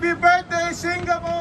Happy birthday, Singapore!